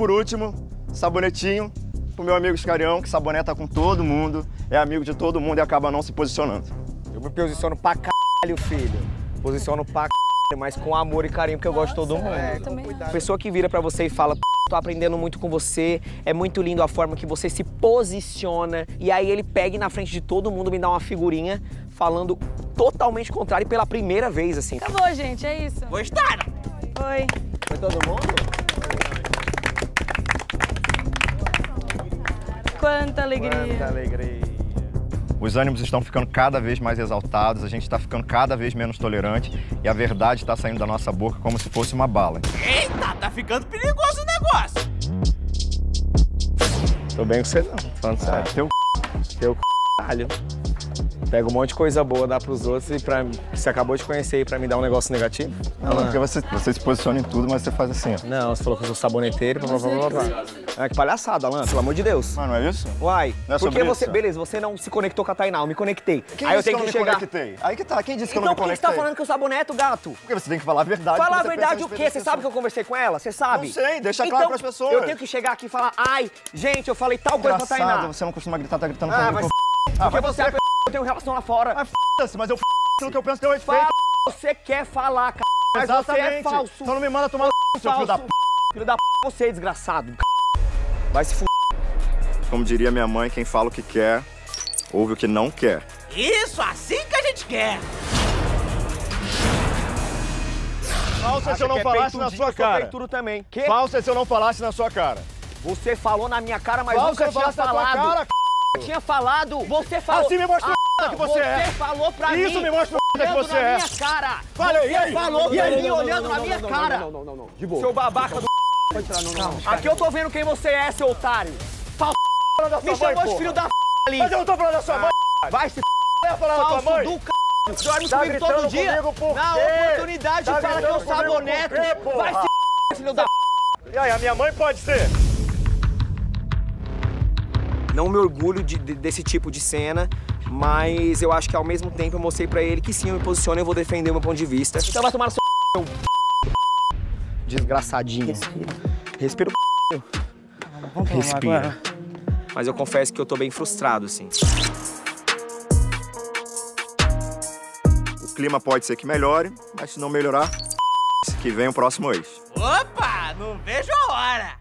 por último, sabonetinho pro meu amigo Escarião, que saboneta com todo mundo, é amigo de todo mundo e acaba não se posicionando. Eu me posiciono pra caralho, filho. Posiciono pra caralho, mas com amor e carinho, porque eu gosto de todo mundo. É, também. Pessoa que vira pra você e fala, "P***, tô aprendendo muito com você, é muito lindo a forma que você se posiciona. E aí ele pega na frente de todo mundo me dá uma figurinha falando totalmente contrário pela primeira vez, assim. Acabou, gente, é isso. Gostaram? Oi. Foi todo mundo? Quanta alegria. Quanta alegria. Os ânimos estão ficando cada vez mais exaltados, a gente está ficando cada vez menos tolerante e a verdade está saindo da nossa boca como se fosse uma bala. Eita, tá ficando perigoso o negócio. Tô bem com você não, tô falando sério. Teu Teu caralho. Pega um monte de coisa boa, dá pros outros e pra você acabou de conhecer e pra me dar um negócio negativo? Não, porque você, você se posiciona em tudo, mas você faz assim, ó. Não, você falou que eu sou saboneteiro, blá blá blá blá. blá. Ah, que palhaçada, Alan, pelo amor de Deus. Mano, é isso? Uai, Não é porque você. isso? Beleza, você não se conectou com a Tainá, eu me conectei. Quem Aí eu disse tenho que que eu não chegar. me conectei? Aí que tá, quem disse que eu Então não por me que você tá conectei? falando que eu sou aboneto, gato? Porque você tem que falar a verdade. Falar a verdade o quê? Você sabe que eu conversei com ela? Você sabe? Não sei, deixa então, claro pras pessoas. Eu tenho que chegar aqui e falar, ai, gente, eu falei tal coisa pra Tainá. você não costuma gritar, tá gritando Ah, comigo. mas pô. Porque Ah, vai você é. Eu tenho relação lá fora. Ah, f***se, mas eu f*** aquilo que eu penso teu respeito. Fala, você quer falar, cara. Mas você é Exatamente. falso. Então não me manda tomar no seu filho da p. Filho da p, você é desgraçado. Vai se f... Como diria minha mãe, quem fala o que quer, ouve o que não quer. Isso, assim que a gente quer. Falsa se eu não é falasse na sua cara. Também. Que? Falsa se eu não falasse na sua cara. Você falou na minha cara, mas Falsa nunca se eu tinha falasse na tua falado. cara. Eu tinha falado. Você falou. Assim me mostra Ah, que você é. Você falou pra mim. Isso me mostra que olhando você na é. minha cara. Fala aí, você e aí? falou pra mim olhando na minha cara. Não, não, não, não. De boa. Seu babaca do Pode tirar, não, não. Aqui eu tô vendo quem você é, seu otário. Fal... Falando da Me sua mãe, chamou de filho da ali. Mas eu não tô falando da sua mãe. Vai se. Vai falar da tua mãe. do c... Dorme Tá comigo todo dia. comigo Na oportunidade Tá fala que eu porra? Vai se filho da p... E aí, a minha mãe pode ser? Não me orgulho de- de- desse tipo de cena, mas eu acho que ao mesmo tempo eu mostrei pra ele que sim, eu me posiciono e eu vou defender o meu ponto de vista. Então vai tomar no seu desgraçadinho. Respira. Respira o Respira. Mas eu confesso que eu tô bem frustrado, assim. O clima pode ser que melhore, mas se não melhorar, que vem o próximo ex. Opa, não vejo a hora.